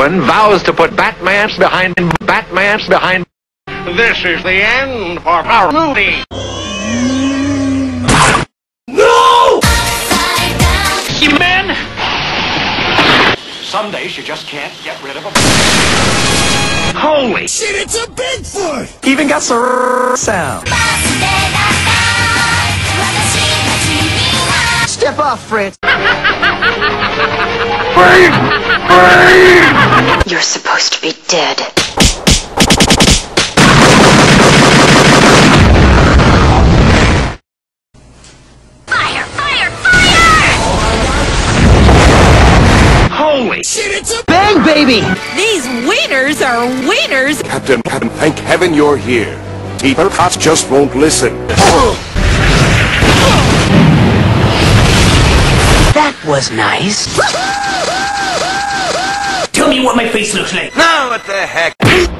Penguin vows to put Batman's behind him. Batman's behind. This is the end for our movie. No! Men! Some days you just can't get rid of a... Holy Shit, it's a Bigfoot! Even got some sound. Step off, Fritz. You're supposed to be dead. Fire! Fire! Fire! Holy Shit, it's a Bang, baby! These wieners are wieners. Captain, Captain, thank heaven you're here. People cops just won't listen. That was nice. What my face looks like. Now what the heck?